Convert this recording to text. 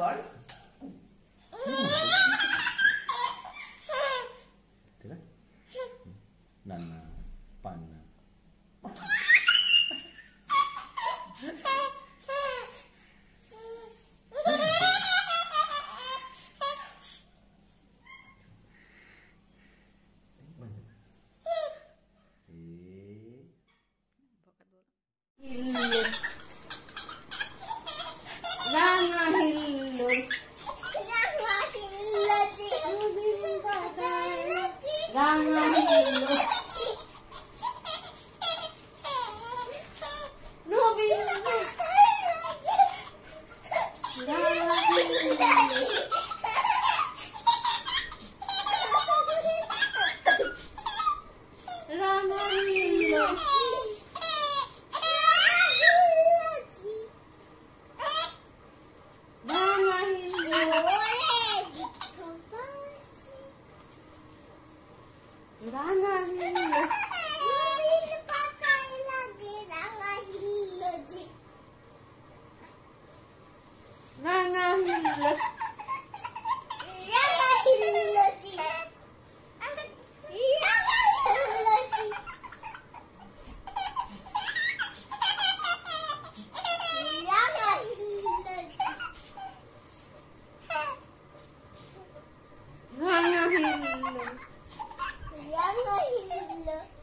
agora? Nana, pana. Hilir. Hilir. ラーメンのびんラーメンの 나나 힐러. 우리 파파 힐러지. 나나 힐러지. 나나 힐러. 나나 힐러지. Thank you. Yeah, no, he didn't know.